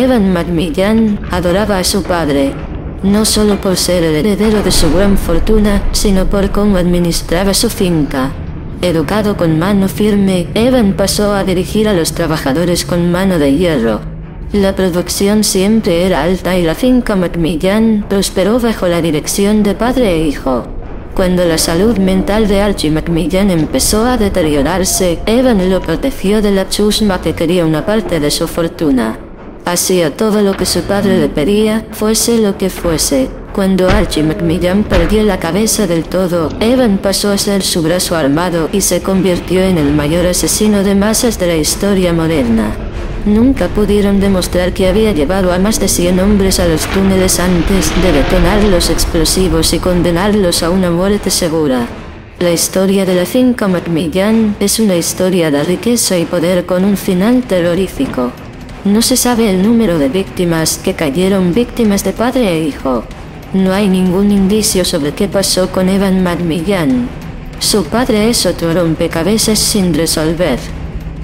Evan Macmillan adoraba a su padre, no solo por ser el heredero de su gran fortuna, sino por cómo administraba su finca. Educado con mano firme, Evan pasó a dirigir a los trabajadores con mano de hierro. La producción siempre era alta y la finca Macmillan prosperó bajo la dirección de padre e hijo. Cuando la salud mental de Archie Macmillan empezó a deteriorarse, Evan lo protegió de la chusma que quería una parte de su fortuna. Hacía todo lo que su padre le pedía, fuese lo que fuese. Cuando Archie Macmillan perdió la cabeza del todo, Evan pasó a ser su brazo armado y se convirtió en el mayor asesino de masas de la historia moderna. Nunca pudieron demostrar que había llevado a más de 100 hombres a los túneles antes de detonar los explosivos y condenarlos a una muerte segura. La historia de la finca Macmillan es una historia de riqueza y poder con un final terrorífico. No se sabe el número de víctimas que cayeron víctimas de padre e hijo. No hay ningún indicio sobre qué pasó con Evan Macmillan. Su padre es otro rompecabezas sin resolver.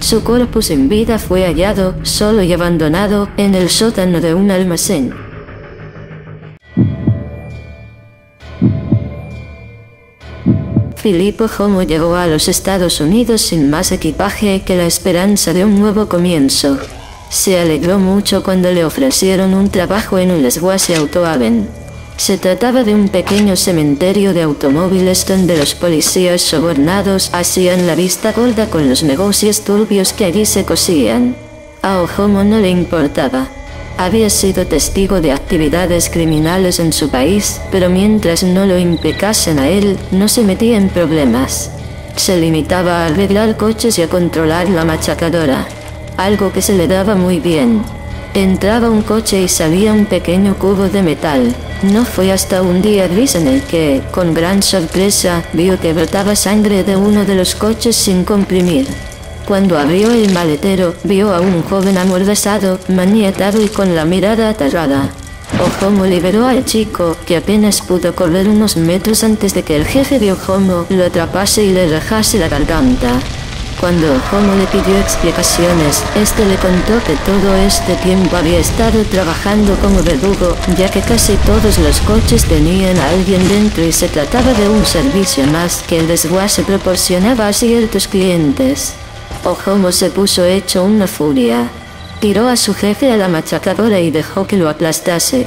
Su cuerpo sin vida fue hallado, solo y abandonado, en el sótano de un almacén. Filippo Homo llegó a los Estados Unidos sin más equipaje que la esperanza de un nuevo comienzo. Se alegró mucho cuando le ofrecieron un trabajo en un Lesguase Autohaven. Se trataba de un pequeño cementerio de automóviles donde los policías sobornados hacían la vista gorda con los negocios turbios que allí se cosían. A Ojomo no le importaba. Había sido testigo de actividades criminales en su país, pero mientras no lo implicasen a él, no se metía en problemas. Se limitaba a arreglar coches y a controlar la machacadora algo que se le daba muy bien. Entraba un coche y salía un pequeño cubo de metal. No fue hasta un día gris en el que, con gran sorpresa, vio que brotaba sangre de uno de los coches sin comprimir. Cuando abrió el maletero, vio a un joven amordazado, maniatado y con la mirada aterrada. Ojomo liberó al chico, que apenas pudo correr unos metros antes de que el jefe de Ojomo lo atrapase y le rajase la garganta. Cuando Homo le pidió explicaciones, este le contó que todo este tiempo había estado trabajando como verdugo, ya que casi todos los coches tenían a alguien dentro y se trataba de un servicio más que el desguace proporcionaba a ciertos clientes. Homo se puso hecho una furia. Tiró a su jefe a la machacadora y dejó que lo aplastase.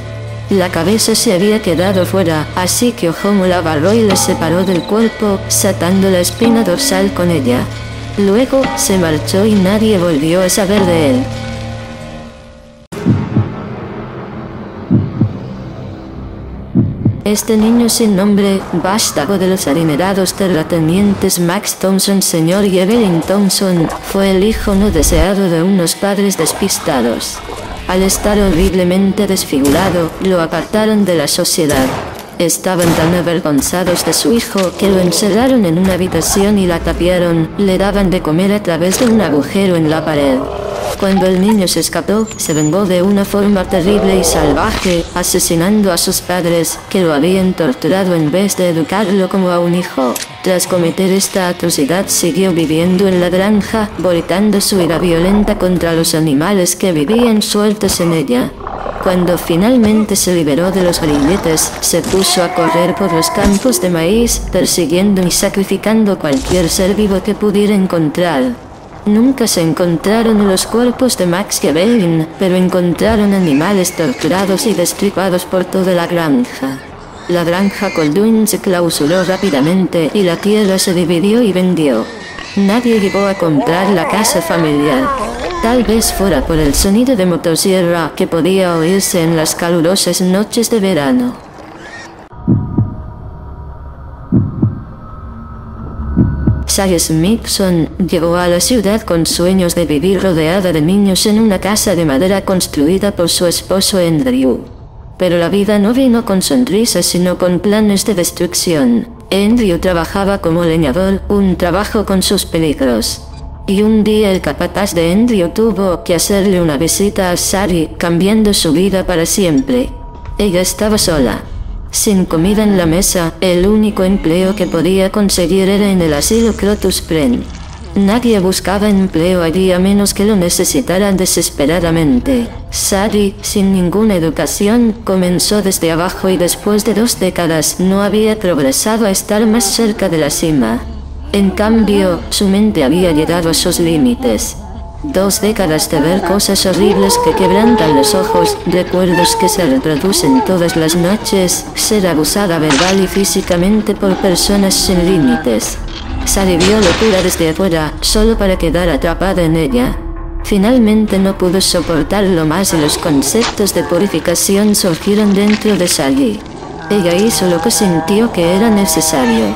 La cabeza se había quedado fuera, así que Ojomo la agarró y la separó del cuerpo, satando la espina dorsal con ella. Luego, se marchó y nadie volvió a saber de él. Este niño sin nombre, vástago de los adinerados terratenientes Max Thompson Sr. y Evelyn Thompson, fue el hijo no deseado de unos padres despistados. Al estar horriblemente desfigurado, lo apartaron de la sociedad. Estaban tan avergonzados de su hijo que lo encerraron en una habitación y la tapiaron, le daban de comer a través de un agujero en la pared. Cuando el niño se escapó, se vengó de una forma terrible y salvaje, asesinando a sus padres, que lo habían torturado en vez de educarlo como a un hijo. Tras cometer esta atrocidad siguió viviendo en la granja, vomitando su ira violenta contra los animales que vivían sueltos en ella. Cuando finalmente se liberó de los grilletes, se puso a correr por los campos de maíz, persiguiendo y sacrificando cualquier ser vivo que pudiera encontrar. Nunca se encontraron los cuerpos de Max Evelyn, pero encontraron animales torturados y destripados por toda la granja. La granja Colduin se clausuró rápidamente y la tierra se dividió y vendió. Nadie llegó a comprar la casa familiar. Tal vez fuera por el sonido de motosierra que podía oírse en las calurosas noches de verano. Sally Smithson llegó a la ciudad con sueños de vivir rodeada de niños en una casa de madera construida por su esposo Andrew. Pero la vida no vino con sonrisas sino con planes de destrucción. Andrew trabajaba como leñador, un trabajo con sus peligros. Y un día el capataz de Andrew tuvo que hacerle una visita a Sari, cambiando su vida para siempre. Ella estaba sola. Sin comida en la mesa, el único empleo que podía conseguir era en el asilo Crotus Pren. Nadie buscaba empleo allí a menos que lo necesitaran desesperadamente. Sally, sin ninguna educación, comenzó desde abajo y después de dos décadas no había progresado a estar más cerca de la cima. En cambio, su mente había llegado a sus límites. Dos décadas de ver cosas horribles que quebrantan los ojos, recuerdos que se reproducen todas las noches, ser abusada verbal y físicamente por personas sin límites. Sally vio locura desde afuera, solo para quedar atrapada en ella. Finalmente no pudo soportarlo más y los conceptos de purificación surgieron dentro de Sally. Ella hizo lo que sintió que era necesario.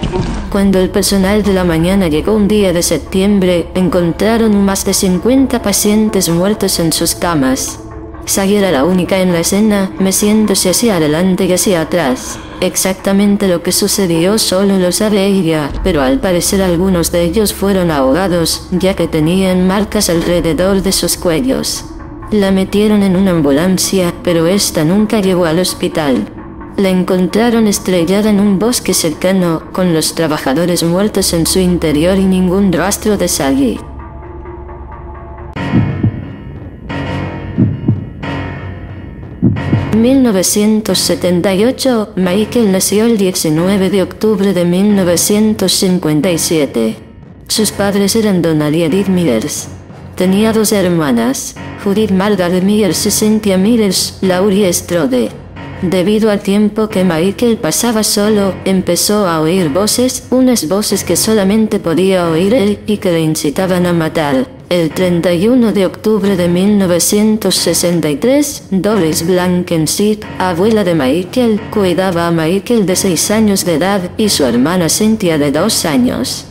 Cuando el personal de la mañana llegó un día de septiembre, encontraron más de 50 pacientes muertos en sus camas. Sally era la única en la escena, meciéndose hacia adelante y hacia atrás. Exactamente lo que sucedió solo lo sabe ella, pero al parecer algunos de ellos fueron ahogados, ya que tenían marcas alrededor de sus cuellos. La metieron en una ambulancia, pero esta nunca llegó al hospital. La encontraron estrellada en un bosque cercano, con los trabajadores muertos en su interior y ningún rastro de Sally. 1978, Michael nació el 19 de octubre de 1957. Sus padres eran Donald y Edith. Tenía dos hermanas, Judith Margaret Millers y Cynthia Millers, Laurie Strode. Debido al tiempo que Michael pasaba solo, empezó a oír voces, unas voces que solamente podía oír él y que le incitaban a matar. El 31 de octubre de 1963, Doris Blankenship, abuela de Michael, cuidaba a Michael de 6 años de edad y su hermana Cynthia de 2 años.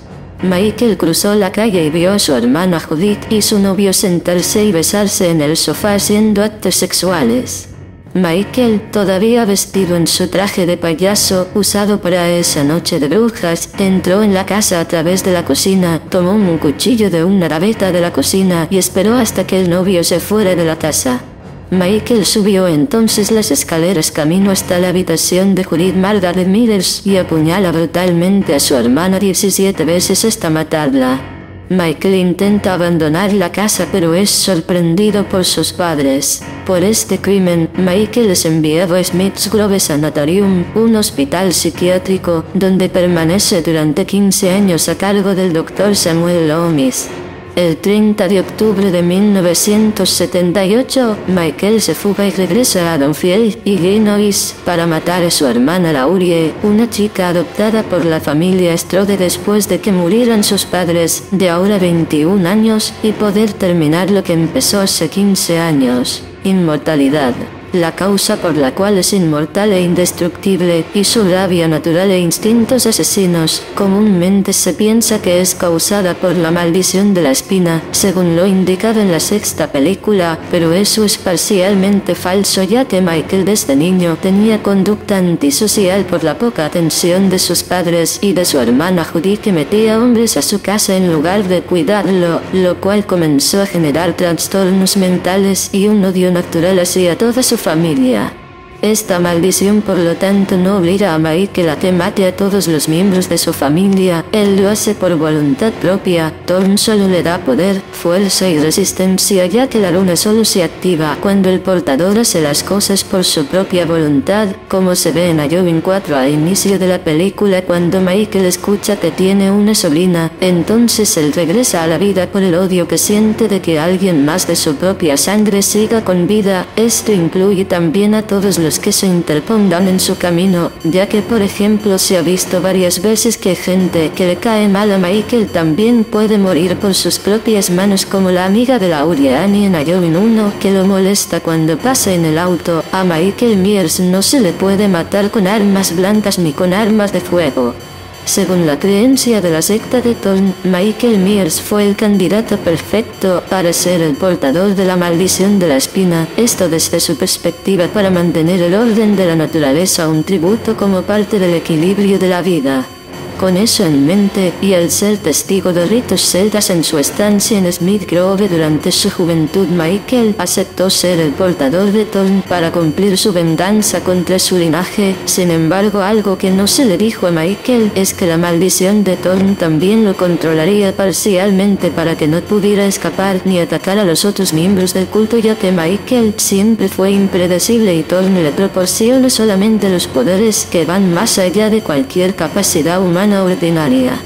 Michael cruzó la calle y vio a su hermana Judith y su novio sentarse y besarse en el sofá haciendo actos sexuales. Michael, todavía vestido en su traje de payaso usado para esa noche de brujas, entró en la casa a través de la cocina, tomó un cuchillo de una gaveta de la cocina y esperó hasta que el novio se fuera de la casa. Michael subió entonces las escaleras camino hasta la habitación de Judith Margaret Millers y apuñala brutalmente a su hermana 17 veces hasta matarla. Michael intenta abandonar la casa pero es sorprendido por sus padres. Por este crimen, Michael es enviado a Smith's Grove Sanatorium, un hospital psiquiátrico, donde permanece durante 15 años a cargo del Dr. Samuel Loomis. El 30 de octubre de 1978, Michael se fuga y regresa a Donfield, Illinois, para matar a su hermana Laurie, una chica adoptada por la familia Strode después de que murieran sus padres, de ahora 21 años, y poder terminar lo que empezó hace 15 años, inmortalidad la causa por la cual es inmortal e indestructible, y su rabia natural e instintos asesinos, comúnmente se piensa que es causada por la maldición de la espina, según lo indicado en la sexta película, pero eso es parcialmente falso ya que Michael desde niño tenía conducta antisocial por la poca atención de sus padres y de su hermana Judy que metía hombres a su casa en lugar de cuidarlo, lo cual comenzó a generar trastornos mentales y un odio natural hacia toda su familia. Esta maldición por lo tanto no obliga a a que mate a todos los miembros de su familia, él lo hace por voluntad propia, Thorn solo le da poder, fuerza y resistencia ya que la luna solo se activa cuando el portador hace las cosas por su propia voluntad, como se ve en Ayovin 4 al inicio de la película cuando Michael escucha que tiene una sobrina, entonces él regresa a la vida por el odio que siente de que alguien más de su propia sangre siga con vida, esto incluye también a todos los que se interpongan en su camino, ya que por ejemplo se ha visto varias veces que gente que le cae mal a Michael también puede morir por sus propias manos como la amiga de la Annie en Ayovin 1 que lo molesta cuando pasa en el auto, a Michael Mears no se le puede matar con armas blancas ni con armas de fuego. Según la creencia de la secta de Thorn, Michael Mears fue el candidato perfecto para ser el portador de la maldición de la espina, esto desde su perspectiva para mantener el orden de la naturaleza un tributo como parte del equilibrio de la vida. Con eso en mente, y al ser testigo de ritos celtas en su estancia en Smith Grove durante su juventud, Michael aceptó ser el portador de Thorn para cumplir su venganza contra su linaje. Sin embargo, algo que no se le dijo a Michael es que la maldición de Thorn también lo controlaría parcialmente para que no pudiera escapar ni atacar a los otros miembros del culto, ya que Michael siempre fue impredecible y Thorn le proporciona solamente los poderes que van más allá de cualquier capacidad humana ordinaria.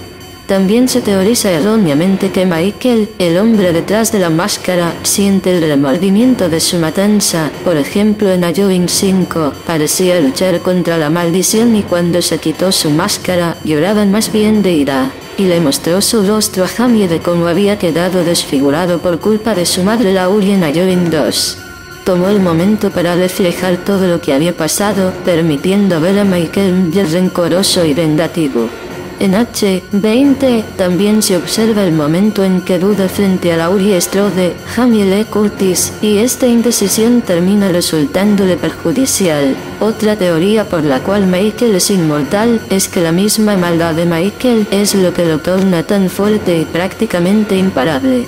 También se teoriza erróneamente que Michael, el hombre detrás de la máscara, siente el remordimiento de su matanza. Por ejemplo, en Halloween 5, parecía luchar contra la maldición y cuando se quitó su máscara, lloraban más bien de ira. Y le mostró su rostro a Jamie de cómo había quedado desfigurado por culpa de su madre Laurie en Halloween 2 tomó el momento para reflejar todo lo que había pasado, permitiendo ver a Michael rencoroso y vengativo. En H20 también se observa el momento en que duda frente a Laurie Strode, Jamie Lee Curtis, y esta indecisión termina resultándole perjudicial. Otra teoría por la cual Michael es inmortal es que la misma maldad de Michael es lo que lo torna tan fuerte y prácticamente imparable.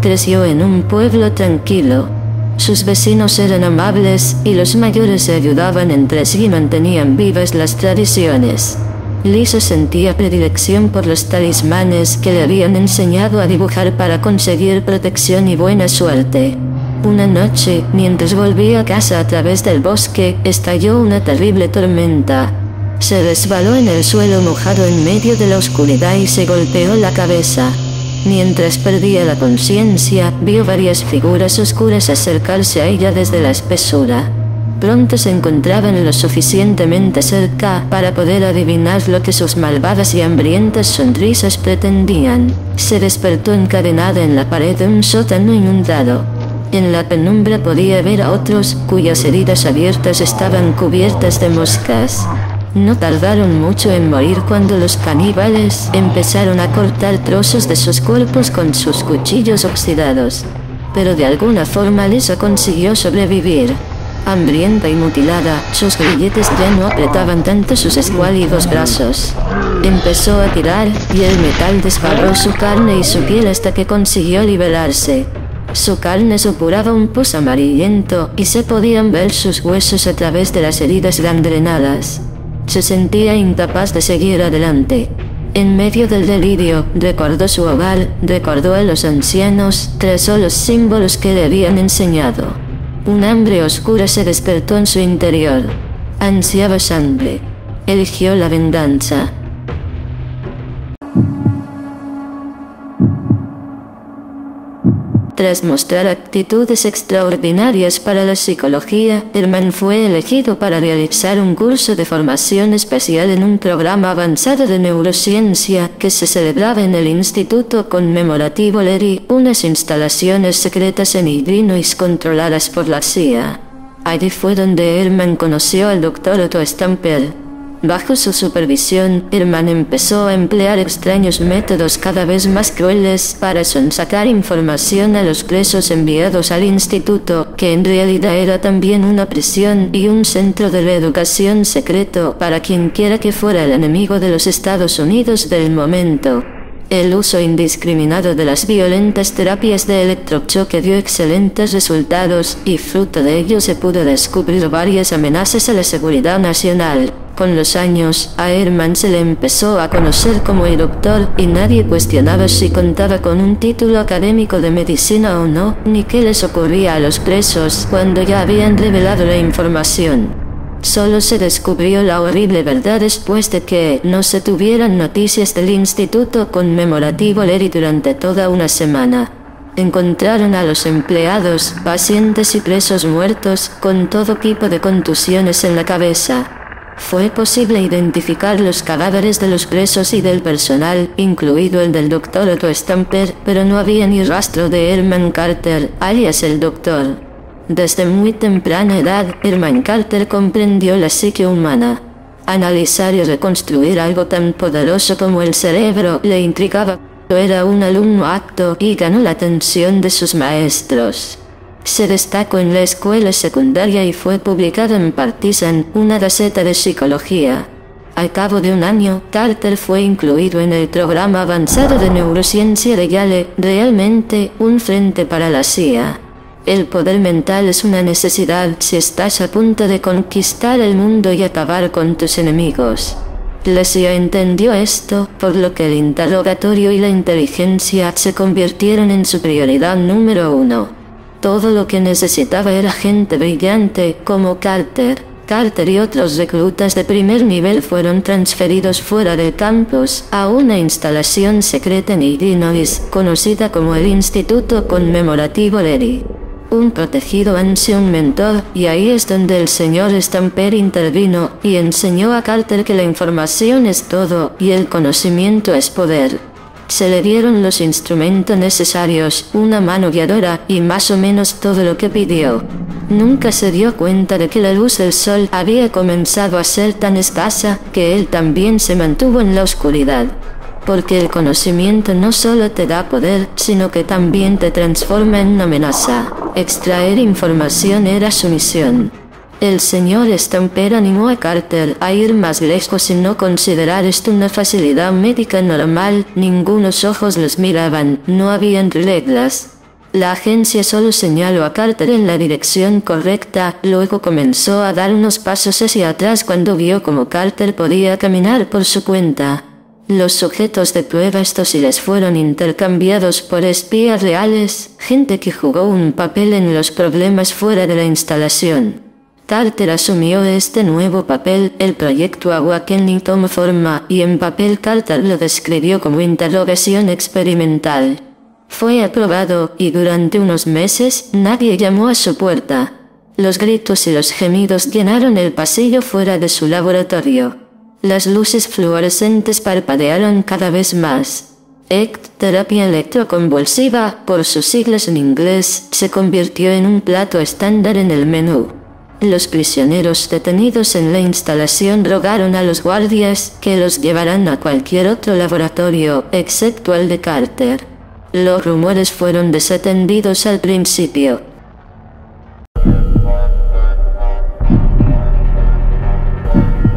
Creció en un pueblo tranquilo, sus vecinos eran amables y los mayores se ayudaban entre sí y mantenían vivas las tradiciones. Lisa sentía predilección por los talismanes que le habían enseñado a dibujar para conseguir protección y buena suerte. Una noche, mientras volvía a casa a través del bosque, estalló una terrible tormenta. Se resbaló en el suelo mojado en medio de la oscuridad y se golpeó la cabeza. Mientras perdía la conciencia, vio varias figuras oscuras acercarse a ella desde la espesura. Pronto se encontraban lo suficientemente cerca para poder adivinar lo que sus malvadas y hambrientas sonrisas pretendían. Se despertó encadenada en la pared de un sótano inundado. En la penumbra podía ver a otros cuyas heridas abiertas estaban cubiertas de moscas. No tardaron mucho en morir cuando los caníbales empezaron a cortar trozos de sus cuerpos con sus cuchillos oxidados. Pero de alguna forma Lisa consiguió sobrevivir. Hambrienta y mutilada, sus grilletes ya no apretaban tanto sus escuálidos brazos. Empezó a tirar, y el metal desgarró su carne y su piel hasta que consiguió liberarse. Su carne supuraba un pus amarillento y se podían ver sus huesos a través de las heridas gangrenadas. Se sentía incapaz de seguir adelante. En medio del delirio, recordó su hogar, recordó a los ancianos, trazó los símbolos que le habían enseñado. Un hambre oscura se despertó en su interior. Ansiaba sangre. Eligió la venganza. Tras mostrar actitudes extraordinarias para la psicología, Herman fue elegido para realizar un curso de formación especial en un programa avanzado de neurociencia que se celebraba en el Instituto Conmemorativo Lery, unas instalaciones secretas en Illinois controladas por la CIA. Allí fue donde Herman conoció al Dr. Otto Stamper, Bajo su supervisión, Herman empezó a emplear extraños métodos cada vez más crueles para sonsacar información a los presos enviados al instituto, que en realidad era también una prisión y un centro de reeducación secreto para quien quiera que fuera el enemigo de los Estados Unidos del momento. El uso indiscriminado de las violentas terapias de electrochoque dio excelentes resultados y fruto de ello se pudo descubrir varias amenazas a la seguridad nacional. Con los años, a Herman se le empezó a conocer como el doctor y nadie cuestionaba si contaba con un título académico de medicina o no, ni qué les ocurría a los presos cuando ya habían revelado la información. Solo se descubrió la horrible verdad después de que no se tuvieran noticias del Instituto Conmemorativo Lery durante toda una semana. Encontraron a los empleados, pacientes y presos muertos, con todo tipo de contusiones en la cabeza. Fue posible identificar los cadáveres de los presos y del personal, incluido el del doctor Otto Stamper, pero no había ni rastro de Herman Carter, alias el doctor. Desde muy temprana edad, Herman Carter comprendió la psique humana. Analizar y reconstruir algo tan poderoso como el cerebro le intrigaba. Era un alumno acto y ganó la atención de sus maestros. Se destacó en la escuela secundaria y fue publicado en Partisan, una gaceta de psicología. Al cabo de un año, Carter fue incluido en el programa avanzado de neurociencia de Yale, realmente un frente para la CIA. El poder mental es una necesidad si estás a punto de conquistar el mundo y acabar con tus enemigos. La CIA entendió esto, por lo que el interrogatorio y la inteligencia se convirtieron en su prioridad número uno. Todo lo que necesitaba era gente brillante, como Carter. Carter y otros reclutas de primer nivel fueron transferidos fuera del campus a una instalación secreta en Illinois, conocida como el Instituto Conmemorativo Leary un protegido ansia mentor, y ahí es donde el señor Stamper intervino y enseñó a Carter que la información es todo y el conocimiento es poder. Se le dieron los instrumentos necesarios, una mano guiadora y más o menos todo lo que pidió. Nunca se dio cuenta de que la luz del sol había comenzado a ser tan escasa que él también se mantuvo en la oscuridad porque el conocimiento no solo te da poder, sino que también te transforma en una amenaza. Extraer información era su misión. El señor Stamper animó a Carter a ir más lejos y no considerar esto una facilidad médica normal, ningunos ojos los miraban, no habían reglas. La agencia solo señaló a Carter en la dirección correcta, luego comenzó a dar unos pasos hacia atrás cuando vio cómo Carter podía caminar por su cuenta. Los sujetos de prueba estos y les fueron intercambiados por espías reales, gente que jugó un papel en los problemas fuera de la instalación. Carter asumió este nuevo papel, el proyecto Awakening tomó forma, y en papel Carter lo describió como interrogación experimental. Fue aprobado, y durante unos meses, nadie llamó a su puerta. Los gritos y los gemidos llenaron el pasillo fuera de su laboratorio. Las luces fluorescentes parpadearon cada vez más. ECT, terapia electroconvulsiva, por sus siglas en inglés, se convirtió en un plato estándar en el menú. Los prisioneros detenidos en la instalación rogaron a los guardias que los llevaran a cualquier otro laboratorio, excepto al de Carter. Los rumores fueron desatendidos al principio,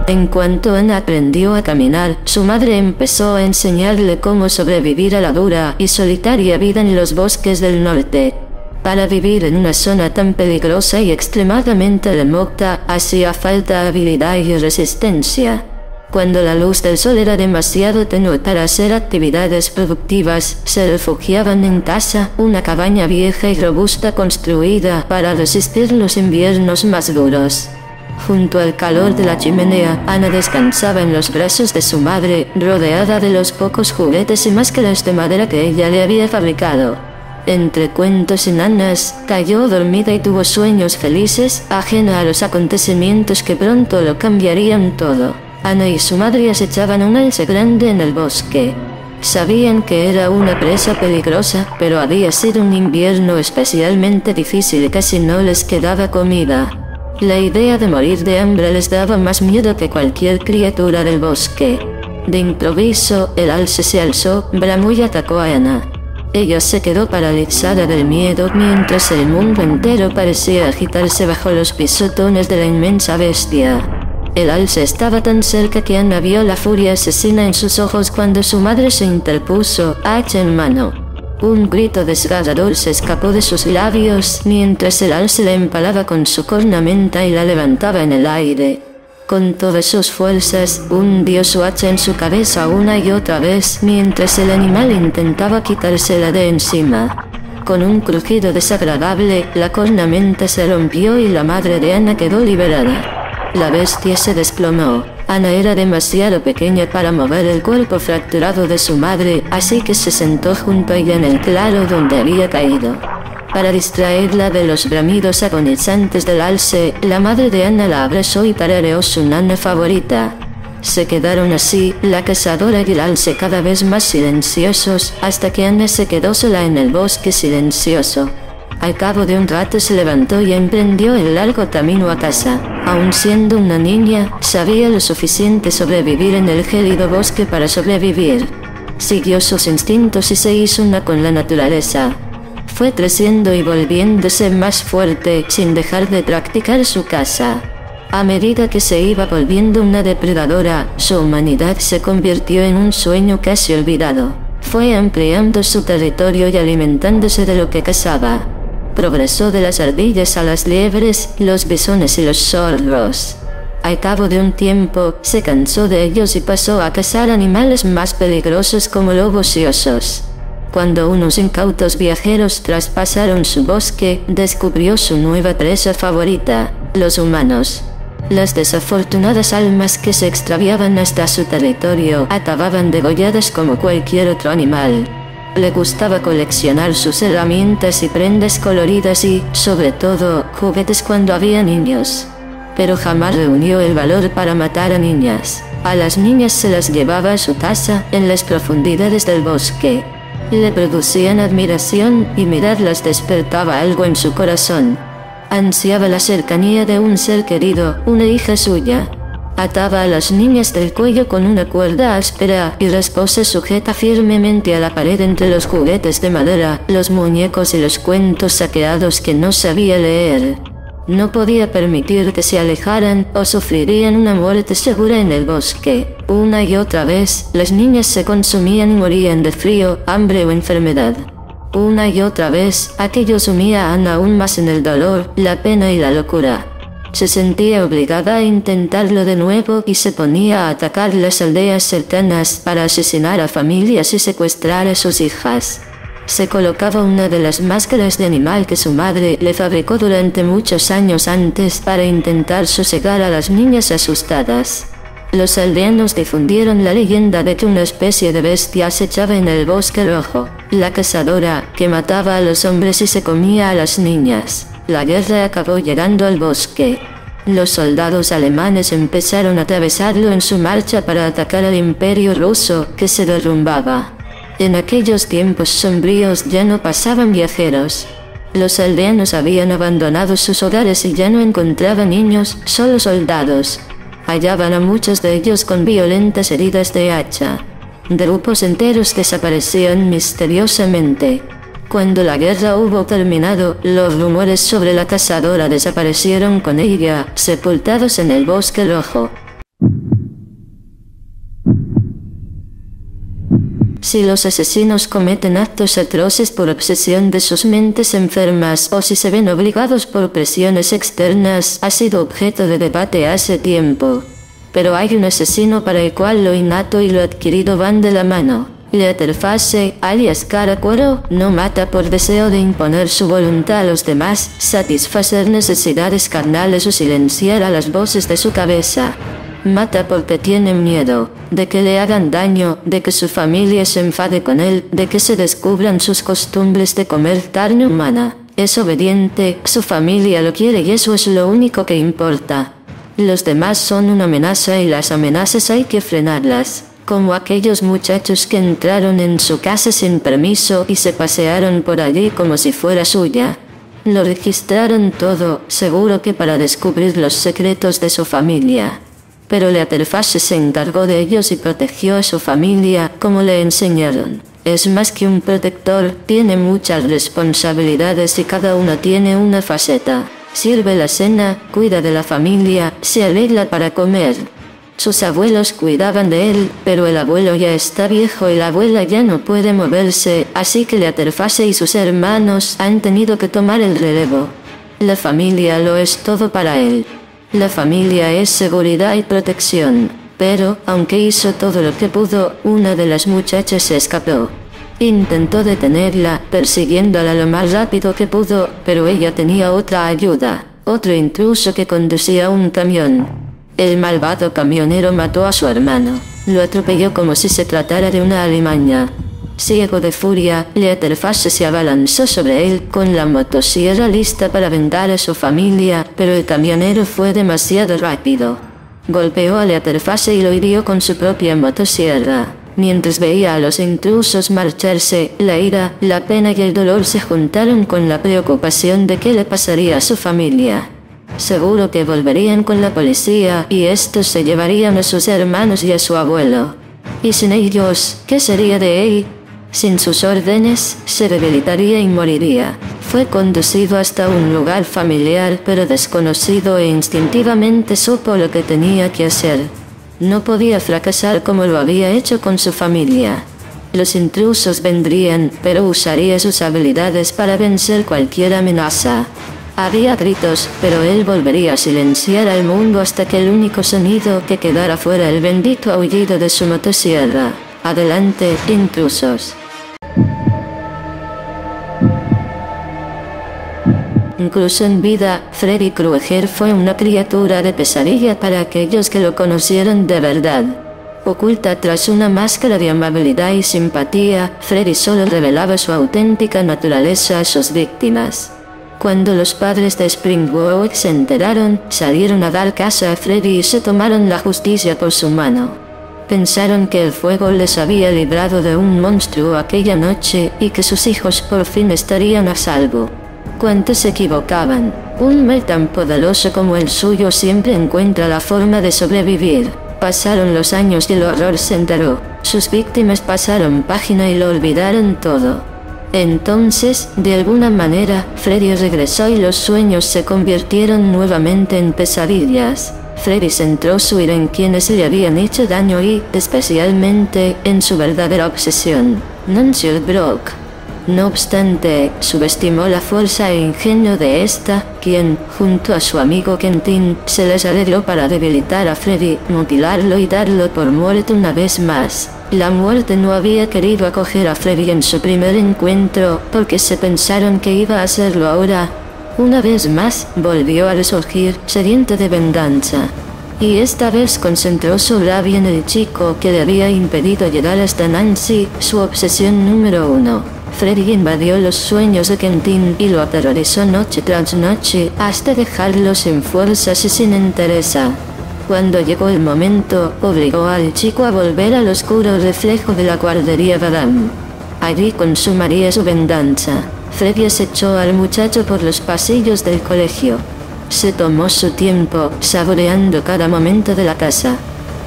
En cuanto Ana aprendió a caminar, su madre empezó a enseñarle cómo sobrevivir a la dura y solitaria vida en los bosques del norte. Para vivir en una zona tan peligrosa y extremadamente remota, hacía falta habilidad y resistencia. Cuando la luz del sol era demasiado tenue para hacer actividades productivas, se refugiaban en casa, una cabaña vieja y robusta construida para resistir los inviernos más duros. Junto al calor de la chimenea, Ana descansaba en los brazos de su madre, rodeada de los pocos juguetes y máscaras de madera que ella le había fabricado. Entre cuentos y nanas, cayó dormida y tuvo sueños felices, ajena a los acontecimientos que pronto lo cambiarían todo. Ana y su madre acechaban un alce grande en el bosque. Sabían que era una presa peligrosa, pero había sido un invierno especialmente difícil y casi no les quedaba comida. La idea de morir de hambre les daba más miedo que cualquier criatura del bosque. De improviso, el alce se alzó, bramó y atacó a Ana. Ella se quedó paralizada del miedo mientras el mundo entero parecía agitarse bajo los pisotones de la inmensa bestia. El alce estaba tan cerca que Ana vio la furia asesina en sus ojos cuando su madre se interpuso, hacha en mano. Un grito desgarrador se escapó de sus labios mientras el alce la empalaba con su cornamenta y la levantaba en el aire. Con todas sus fuerzas, hundió su hacha en su cabeza una y otra vez mientras el animal intentaba quitársela de encima. Con un crujido desagradable, la cornamenta se rompió y la madre de Ana quedó liberada. La bestia se desplomó. Ana era demasiado pequeña para mover el cuerpo fracturado de su madre, así que se sentó junto a ella en el claro donde había caído. Para distraerla de los bramidos agonizantes del alce, la madre de Ana la abrazó y tarareó su nana favorita. Se quedaron así, la cazadora y el alce cada vez más silenciosos, hasta que Ana se quedó sola en el bosque silencioso. Al cabo de un rato se levantó y emprendió el largo camino a casa. Aun siendo una niña, sabía lo suficiente sobre vivir en el gélido bosque para sobrevivir. Siguió sus instintos y se hizo una con la naturaleza. Fue creciendo y volviéndose más fuerte sin dejar de practicar su caza. A medida que se iba volviendo una depredadora, su humanidad se convirtió en un sueño casi olvidado. Fue ampliando su territorio y alimentándose de lo que cazaba. Progresó de las ardillas a las liebres, los bisones y los zorros. Al cabo de un tiempo, se cansó de ellos y pasó a cazar animales más peligrosos como lobos y osos. Cuando unos incautos viajeros traspasaron su bosque, descubrió su nueva presa favorita, los humanos. Las desafortunadas almas que se extraviaban hasta su territorio acababan degolladas como cualquier otro animal. Le gustaba coleccionar sus herramientas y prendas coloridas y, sobre todo, juguetes cuando había niños. Pero jamás reunió el valor para matar a niñas. A las niñas se las llevaba a su casa en las profundidades del bosque. Le producían admiración y mirarlas despertaba algo en su corazón. Ansiaba la cercanía de un ser querido, una hija suya. Ataba a las niñas del cuello con una cuerda áspera y las pose sujeta firmemente a la pared entre los juguetes de madera, los muñecos y los cuentos saqueados que no sabía leer. No podía permitir que se alejaran o sufrirían una muerte segura en el bosque. Una y otra vez, las niñas se consumían y morían de frío, hambre o enfermedad. Una y otra vez, aquello sumía a Ana aún más en el dolor, la pena y la locura. Se sentía obligada a intentarlo de nuevo y se ponía a atacar las aldeas cercanas para asesinar a familias y secuestrar a sus hijas. Se colocaba una de las máscaras de animal que su madre le fabricó durante muchos años antes para intentar sosegar a las niñas asustadas. Los aldeanos difundieron la leyenda de que una especie de bestia se echaba en el bosque rojo, la cazadora, que mataba a los hombres y se comía a las niñas. La guerra acabó llegando al bosque. Los soldados alemanes empezaron a atravesarlo en su marcha para atacar al imperio ruso, que se derrumbaba. En aquellos tiempos sombríos ya no pasaban viajeros. Los aldeanos habían abandonado sus hogares y ya no encontraban niños, solo soldados hallaban a muchos de ellos con violentas heridas de hacha. Grupos enteros desaparecían misteriosamente. Cuando la guerra hubo terminado, los rumores sobre la cazadora desaparecieron con ella, sepultados en el bosque rojo. Si los asesinos cometen actos atroces por obsesión de sus mentes enfermas o si se ven obligados por presiones externas ha sido objeto de debate hace tiempo. Pero hay un asesino para el cual lo innato y lo adquirido van de la mano. Letterface, alias Caracuero, no mata por deseo de imponer su voluntad a los demás, satisfacer necesidades carnales o silenciar a las voces de su cabeza. Mata porque tiene miedo, de que le hagan daño, de que su familia se enfade con él, de que se descubran sus costumbres de comer carne humana. Es obediente, su familia lo quiere y eso es lo único que importa. Los demás son una amenaza y las amenazas hay que frenarlas. Como aquellos muchachos que entraron en su casa sin permiso y se pasearon por allí como si fuera suya. Lo registraron todo, seguro que para descubrir los secretos de su familia pero Leaterfase se encargó de ellos y protegió a su familia como le enseñaron. Es más que un protector, tiene muchas responsabilidades y cada una tiene una faceta. Sirve la cena, cuida de la familia, se alegra para comer. Sus abuelos cuidaban de él, pero el abuelo ya está viejo y la abuela ya no puede moverse, así que Leaterfase y sus hermanos han tenido que tomar el relevo. La familia lo es todo para él. La familia es seguridad y protección. Pero, aunque hizo todo lo que pudo, una de las muchachas se escapó. Intentó detenerla, persiguiéndola lo más rápido que pudo, pero ella tenía otra ayuda, otro intruso que conducía un camión. El malvado camionero mató a su hermano. Lo atropelló como si se tratara de una alimaña. Ciego de furia, Leatherface se abalanzó sobre él con la motosierra lista para vendar a su familia, pero el camionero fue demasiado rápido. Golpeó a Leatherface y lo hirió con su propia motosierra. Mientras veía a los intrusos marcharse, la ira, la pena y el dolor se juntaron con la preocupación de qué le pasaría a su familia. Seguro que volverían con la policía y estos se llevarían a sus hermanos y a su abuelo. Y sin ellos, ¿qué sería de él? Sin sus órdenes, se debilitaría y moriría. Fue conducido hasta un lugar familiar pero desconocido e instintivamente supo lo que tenía que hacer. No podía fracasar como lo había hecho con su familia. Los intrusos vendrían, pero usaría sus habilidades para vencer cualquier amenaza. Había gritos, pero él volvería a silenciar al mundo hasta que el único sonido que quedara fuera el bendito aullido de su motosierra. Adelante, intrusos. Incluso en vida, Freddy Krueger fue una criatura de pesadilla para aquellos que lo conocieron de verdad. Oculta tras una máscara de amabilidad y simpatía, Freddy solo revelaba su auténtica naturaleza a sus víctimas. Cuando los padres de Springwood se enteraron, salieron a dar casa a Freddy y se tomaron la justicia por su mano. Pensaron que el fuego les había librado de un monstruo aquella noche y que sus hijos por fin estarían a salvo. ¿Cuántos se equivocaban? Un mal tan poderoso como el suyo siempre encuentra la forma de sobrevivir. Pasaron los años y el horror se enteró. Sus víctimas pasaron página y lo olvidaron todo. Entonces, de alguna manera, Freddy regresó y los sueños se convirtieron nuevamente en pesadillas. Freddy centró su ira en quienes le habían hecho daño y, especialmente, en su verdadera obsesión, Nancy Brock. No obstante, subestimó la fuerza e ingenio de esta, quien, junto a su amigo Kentin, se les arregló para debilitar a Freddy, mutilarlo y darlo por muerto una vez más. La muerte no había querido acoger a Freddy en su primer encuentro, porque se pensaron que iba a hacerlo ahora. Una vez más, volvió a resurgir, sediento de venganza. Y esta vez concentró su rabia en el chico que le había impedido llegar hasta Nancy, su obsesión número uno. Freddy invadió los sueños de Kentin y lo aterrorizó noche tras noche hasta dejarlo sin fuerzas y sin entereza. Cuando llegó el momento, obligó al chico a volver al oscuro reflejo de la guardería Badam. Allí consumaría su venganza. Freddy echó al muchacho por los pasillos del colegio. Se tomó su tiempo, saboreando cada momento de la casa.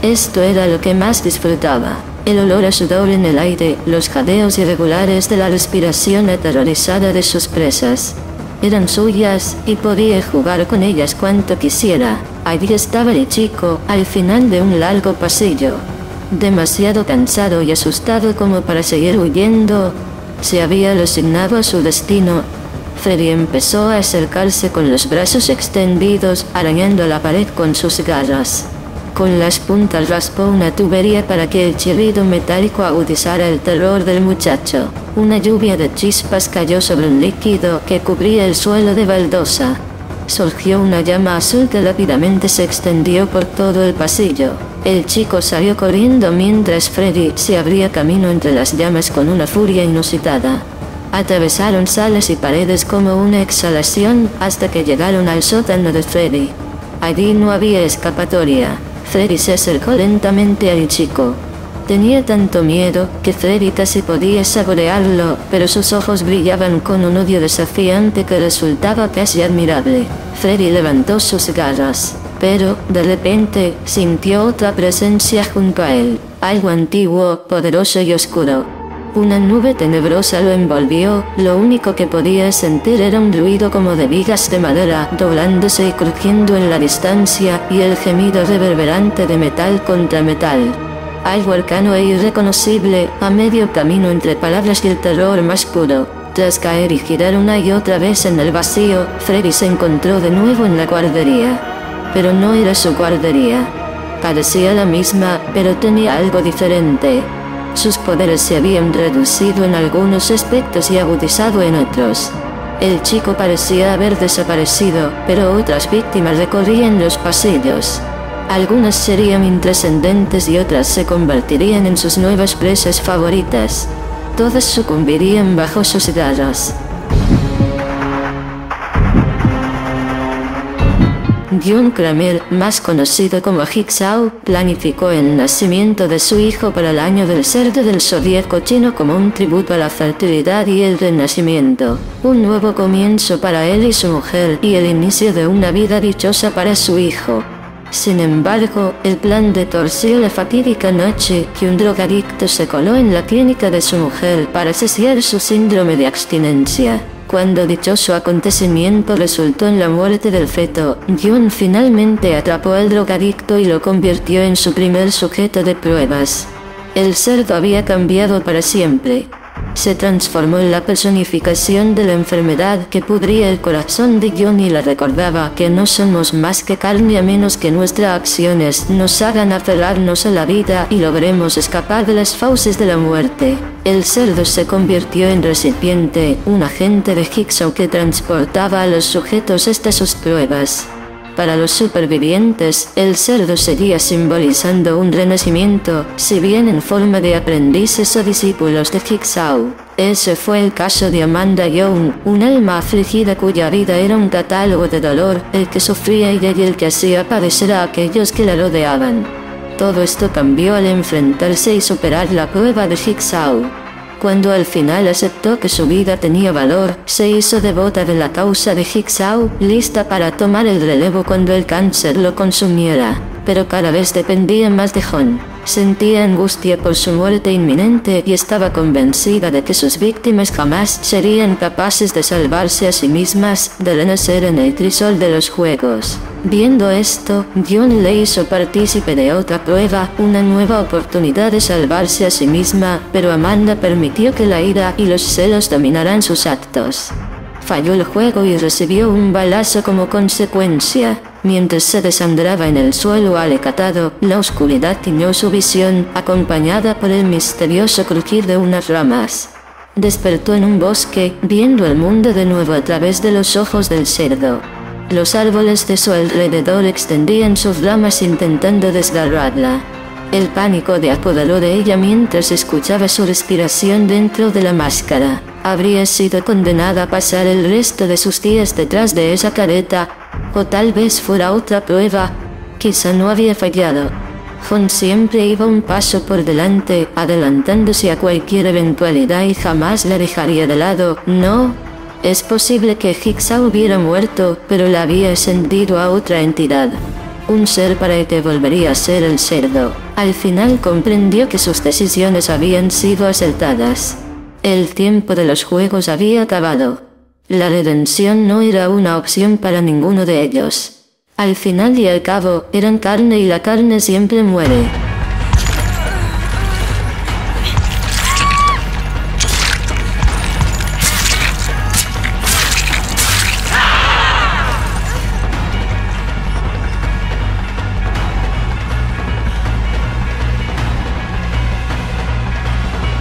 Esto era lo que más disfrutaba. El olor a sudor en el aire, los jadeos irregulares de la respiración aterrorizada de sus presas. Eran suyas y podía jugar con ellas cuanto quisiera. Allí estaba el chico, al final de un largo pasillo. Demasiado cansado y asustado como para seguir huyendo, se había resignado a su destino. Freddy empezó a acercarse con los brazos extendidos, arañando la pared con sus garras. Con las puntas raspó una tubería para que el chirrido metálico agudizara el terror del muchacho. Una lluvia de chispas cayó sobre un líquido que cubría el suelo de baldosa. Surgió una llama azul que rápidamente se extendió por todo el pasillo. El chico salió corriendo mientras Freddy se abría camino entre las llamas con una furia inusitada. Atravesaron salas y paredes como una exhalación hasta que llegaron al sótano de Freddy. Allí no había escapatoria. Freddy se acercó lentamente al chico. Tenía tanto miedo que Freddy casi podía saborearlo, pero sus ojos brillaban con un odio desafiante que resultaba casi admirable. Freddy levantó sus garras, pero, de repente, sintió otra presencia junto a él, algo antiguo, poderoso y oscuro. Una nube tenebrosa lo envolvió, lo único que podía sentir era un ruido como de vigas de madera doblándose y crujiendo en la distancia y el gemido reverberante de metal contra metal. Algo arcano e irreconocible, a medio camino entre palabras y el terror más puro. Tras caer y girar una y otra vez en el vacío, Freddy se encontró de nuevo en la guardería. Pero no era su guardería. Parecía la misma, pero tenía algo diferente. Sus poderes se habían reducido en algunos aspectos y agudizado en otros. El chico parecía haber desaparecido, pero otras víctimas recorrían los pasillos. Algunas serían intrascendentes y otras se convertirían en sus nuevas presas favoritas. Todas sucumbirían bajo sus garras. John Kramer, más conocido como Jigsaw, planificó el nacimiento de su hijo para el año del cerdo del zodíaco chino como un tributo a la fertilidad y el renacimiento, un nuevo comienzo para él y su mujer y el inicio de una vida dichosa para su hijo. Sin embargo, el plan de torció la fatídica noche que un drogadicto se coló en la clínica de su mujer para saciar su síndrome de abstinencia. Cuando dichoso acontecimiento resultó en la muerte del feto, John finalmente atrapó al drogadicto y lo convirtió en su primer sujeto de pruebas. El cerdo había cambiado para siempre. Se transformó en la personificación de la enfermedad que pudría el corazón de John y le recordaba que no somos más que carne a menos que nuestras acciones nos hagan aferrarnos a la vida y logremos escapar de las fauces de la muerte. El cerdo se convirtió en recipiente, un agente de Jigsaw que transportaba a los sujetos hasta sus pruebas. Para los supervivientes, el cerdo seguía simbolizando un renacimiento, si bien en forma de aprendices o discípulos de Jigsaw. Ese fue el caso de Amanda Young, un alma afligida cuya vida era un catálogo de dolor, el que sufría y el que hacía padecer a aquellos que la rodeaban. Todo esto cambió al enfrentarse y superar la prueba de Jigsaw. Cuando al final aceptó que su vida tenía valor, se hizo devota de la causa de Jigsaw, lista para tomar el relevo cuando el cáncer lo consumiera. Pero cada vez dependía más de John. Sentía angustia por su muerte inminente y estaba convencida de que sus víctimas jamás serían capaces de salvarse a sí mismas de renacer en el crisol de los juegos. Viendo esto, John le hizo partícipe de otra prueba, una nueva oportunidad de salvarse a sí misma, pero Amanda permitió que la ira y los celos dominaran sus actos. Falló el juego y recibió un balazo como consecuencia. Mientras se desandraba en el suelo alecatado, la oscuridad tiñó su visión, acompañada por el misterioso crujir de unas ramas. Despertó en un bosque, viendo el mundo de nuevo a través de los ojos del cerdo. Los árboles de su alrededor extendían sus ramas intentando desgarrarla. El pánico de apoderó de ella mientras escuchaba su respiración dentro de la máscara. Habría sido condenada a pasar el resto de sus días detrás de esa careta, o tal vez fuera otra prueba. Quizá no había fallado. Jon siempre iba un paso por delante, adelantándose a cualquier eventualidad y jamás la dejaría de lado. No, es posible que Jigsaw hubiera muerto, pero la había ascendido a otra entidad. Un ser para el que volvería a ser el cerdo. Al final comprendió que sus decisiones habían sido acertadas. El tiempo de los juegos había acabado. La redención no era una opción para ninguno de ellos. Al final y al cabo, eran carne y la carne siempre muere.